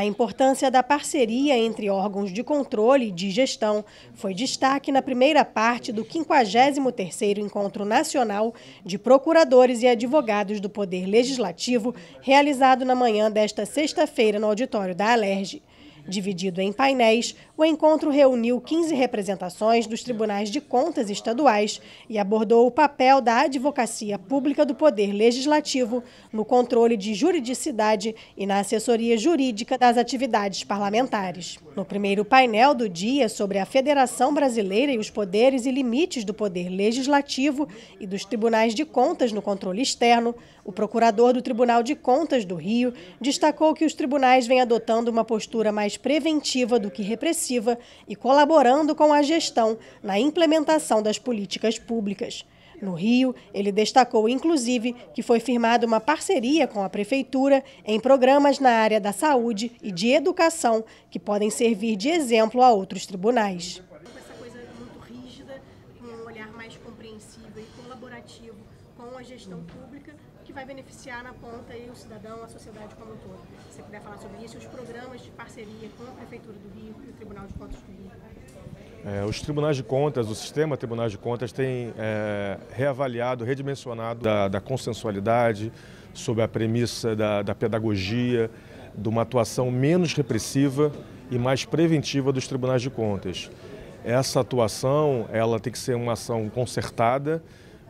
A importância da parceria entre órgãos de controle e de gestão foi destaque na primeira parte do 53º Encontro Nacional de Procuradores e Advogados do Poder Legislativo, realizado na manhã desta sexta-feira no auditório da Alerj. Dividido em painéis, o encontro reuniu 15 representações dos tribunais de contas estaduais e abordou o papel da advocacia pública do Poder Legislativo no controle de juridicidade e na assessoria jurídica das atividades parlamentares. No primeiro painel do dia sobre a Federação Brasileira e os poderes e limites do Poder Legislativo e dos tribunais de contas no controle externo, o procurador do Tribunal de Contas do Rio destacou que os tribunais vêm adotando uma postura mais preventiva do que repressiva e colaborando com a gestão na implementação das políticas públicas. No Rio, ele destacou, inclusive, que foi firmada uma parceria com a Prefeitura em programas na área da saúde e de educação que podem servir de exemplo a outros tribunais. Essa coisa muito rígida, com um olhar mais compreensivo e colaborativo com a gestão pública, que vai beneficiar na ponta aí o cidadão, a sociedade como um todo. Se você puder falar sobre isso, os programas de parceria com a Prefeitura do Rio e o Tribunal de Contas do Rio. É, os tribunais de contas, o sistema tribunal de contas tem é, reavaliado, redimensionado da, da, consensualidade, sob a premissa da, da pedagogia, de uma atuação menos repressiva e mais preventiva dos tribunais de contas. Essa atuação ela tem que ser uma ação concertada,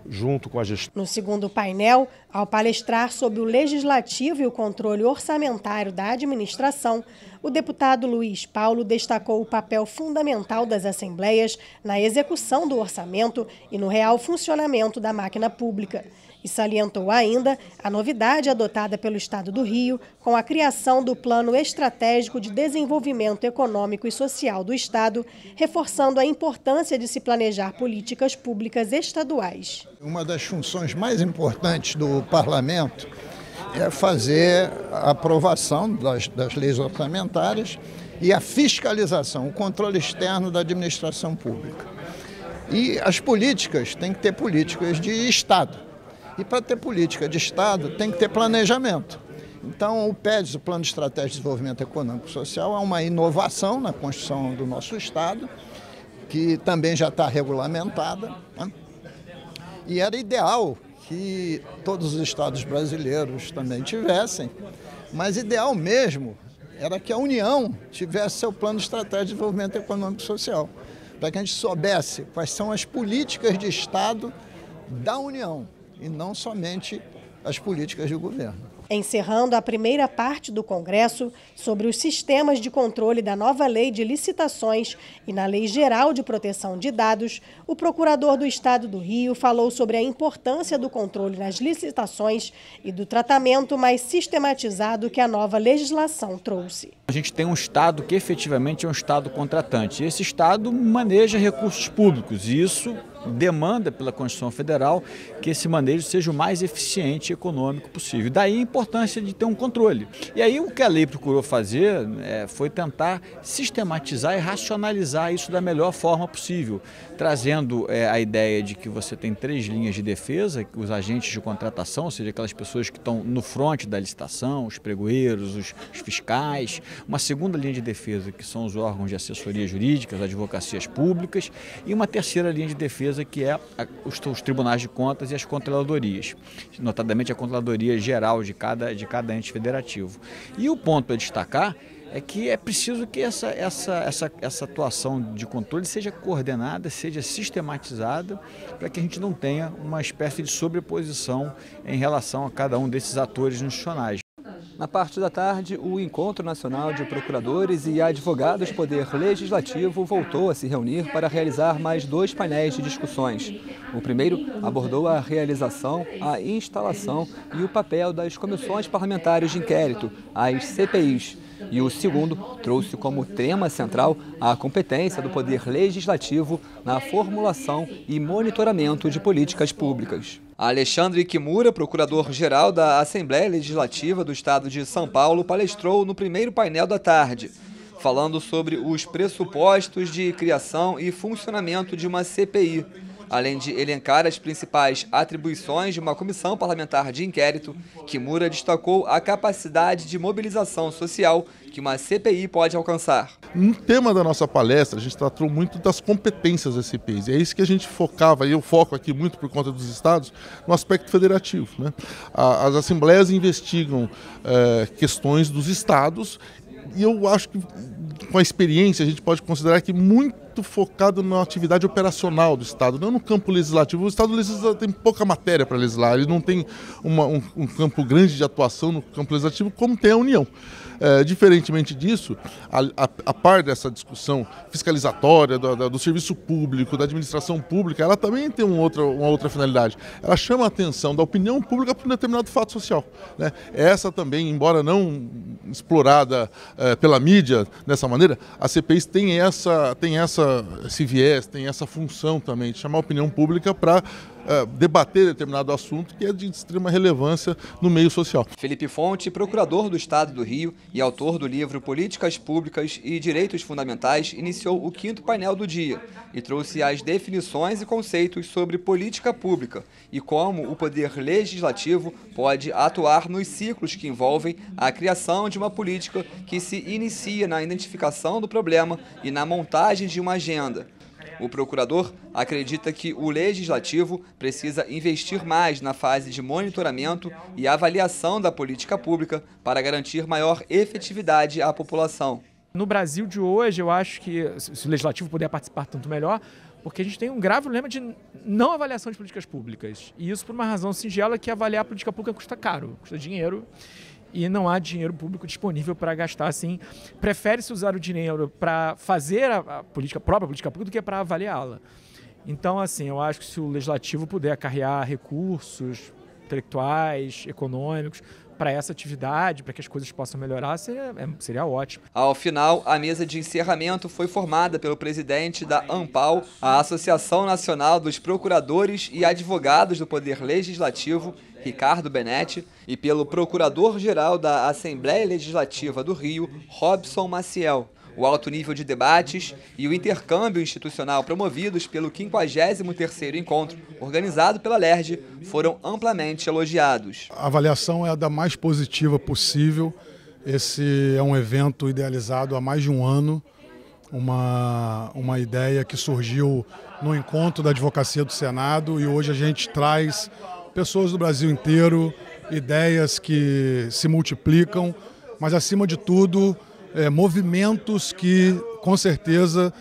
junto com a gestão. No segundo painel, ao palestrar sobre o legislativo e o controle orçamentário da administração, o deputado Luiz Paulo destacou o papel fundamental das assembleias na execução do orçamento e no real funcionamento da máquina pública e salientou ainda a novidade adotada pelo Estado do Rio com a criação do Plano Estratégico de Desenvolvimento Econômico e Social do Estado, reforçando a importância de se planejar políticas públicas estaduais. Uma das funções mais importantes do parlamento é fazer a aprovação das, das leis orçamentárias e a fiscalização, o controle externo da administração pública. E as políticas têm que ter políticas de Estado. E para ter política de Estado tem que ter planejamento. Então, o PEDES, o Plano de Estratégia de Desenvolvimento Econômico e Social, é uma inovação na construção do nosso Estado, que também já está regulamentada. Né? E era ideal que todos os estados brasileiros também tivessem, mas ideal mesmo era que a União tivesse seu Plano de Estratégia de Desenvolvimento Econômico e Social, para que a gente soubesse quais são as políticas de Estado da União e não somente as políticas de governo. Encerrando a primeira parte do Congresso sobre os sistemas de controle da nova lei de licitações e na Lei Geral de Proteção de Dados, o procurador do Estado do Rio falou sobre a importância do controle nas licitações e do tratamento mais sistematizado que a nova legislação trouxe. A gente tem um Estado que efetivamente é um Estado contratante. Esse Estado maneja recursos públicos e isso demanda pela Constituição Federal que esse manejo seja o mais eficiente e econômico possível. Daí a importância de ter um controle. E aí o que a lei procurou fazer é, foi tentar sistematizar e racionalizar isso da melhor forma possível, trazendo é, a ideia de que você tem três linhas de defesa, os agentes de contratação, ou seja, aquelas pessoas que estão no fronte da licitação, os pregoeiros, os, os fiscais, uma segunda linha de defesa, que são os órgãos de assessoria jurídica, as advocacias públicas, e uma terceira linha de defesa que é os, os, tribunais de contas e as controladorias, notadamente a controladoria geral de cada, de cada ente federativo. E o ponto a destacar é que é preciso que essa, essa, essa, essa atuação de controle seja coordenada, seja sistematizada, para que a gente não tenha uma espécie de sobreposição em relação a cada um desses atores institucionais. Na parte da tarde, o Encontro Nacional de Procuradores e Advogados do Poder Legislativo voltou a se reunir para realizar mais dois painéis de discussões. O primeiro abordou a realização, a instalação e o papel das comissões parlamentares de inquérito, as CPIs. E o segundo trouxe como tema central a competência do Poder Legislativo na formulação e monitoramento de políticas públicas. Alexandre Kimura, procurador-geral da Assembleia Legislativa do Estado de São Paulo, palestrou no primeiro painel da tarde, falando sobre os pressupostos de criação e funcionamento de uma CPI, além de elencar as principais atribuições de uma comissão parlamentar de inquérito, Kimura destacou a capacidade de mobilização social que uma CPI pode alcançar. No tema da nossa palestra, a gente tratou muito das competências das CPIs. É isso que a gente focava, e eu foco aqui muito por conta dos estados, no aspecto federativo. Né? As assembleias investigam é, questões dos estados e eu acho que com a experiência a gente pode considerar que muito focado na atividade operacional do Estado, não no campo legislativo. O Estado legislativo tem pouca matéria para legislar, ele não tem uma, um, um campo grande de atuação no campo legislativo como tem a União. É, diferentemente disso, a, a, a, par dessa discussão fiscalizatória do, do, do, serviço público, da administração pública, ela também tem um uma outra finalidade. Ela chama a atenção da opinião pública para um determinado fato social. Né? Essa também, embora não explorada é, pela mídia dessa maneira, a CPI tem, essa, tem essa, esse viés, tem essa função também de chamar a opinião pública para é, debater determinado assunto que é de extrema relevância no meio social. Felipe Fonte, procurador do Estado do Rio e autor do livro Políticas Públicas e Direitos Fundamentais, iniciou o quinto painel do dia e trouxe as definições e conceitos sobre política pública e como o poder legislativo pode atuar nos ciclos que envolvem a criação de uma política que se inicia na identificação do problema e na montagem de uma agenda. O procurador acredita que o legislativo precisa investir mais na fase de monitoramento e avaliação da política pública para garantir maior efetividade à população. No Brasil de hoje, eu acho que se o legislativo puder participar tanto melhor, porque a gente tem um grave problema de não avaliação de políticas públicas. E isso por uma razão singela que avaliar a política pública custa caro, custa dinheiro e não há dinheiro público disponível para gastar assim. Prefere-se usar o dinheiro para fazer a, a, política a própria política pública do que para avaliá-la. Então, assim, eu acho que se o legislativo puder acarrear recursos intelectuais, econômicos, para essa atividade, para que as coisas possam melhorar, seria, é, seria ótimo. Ao final, a mesa de encerramento foi formada pelo presidente da ANPAL, a Associação Nacional dos Procuradores e Advogados do Poder Legislativo, Ricardo Benetti, e pelo Procurador-Geral da Assembleia Legislativa do Rio, Robson Maciel o alto nível de debates e o intercâmbio institucional promovidos pelo 53º encontro, organizado pela LERJ, foram amplamente elogiados. A avaliação é a da mais positiva possível. Esse é um evento idealizado há mais de um ano, uma, uma ideia que surgiu no encontro da Advocacia do Senado e hoje a gente traz pessoas do Brasil inteiro, ideias que se multiplicam, mas acima de tudo é, movimentos que, com certeza,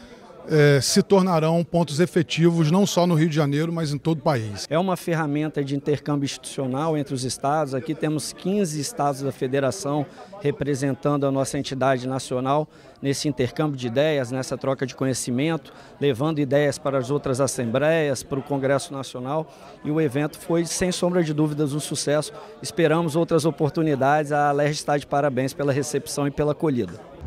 é, se tornarão pontos efetivos não só no Rio de Janeiro, mas em todo o país. É uma ferramenta de intercâmbio institucional entre os estados. Aqui temos 15 estados da federação representando a nossa entidade nacional nesse intercâmbio de ideias, nessa troca de conhecimento, levando ideias para as outras assembleias, para o Congresso Nacional. E o evento foi, sem sombra de dúvidas, um sucesso. Esperamos outras oportunidades. A LERJ está de parabéns pela recepção e pela acolhida.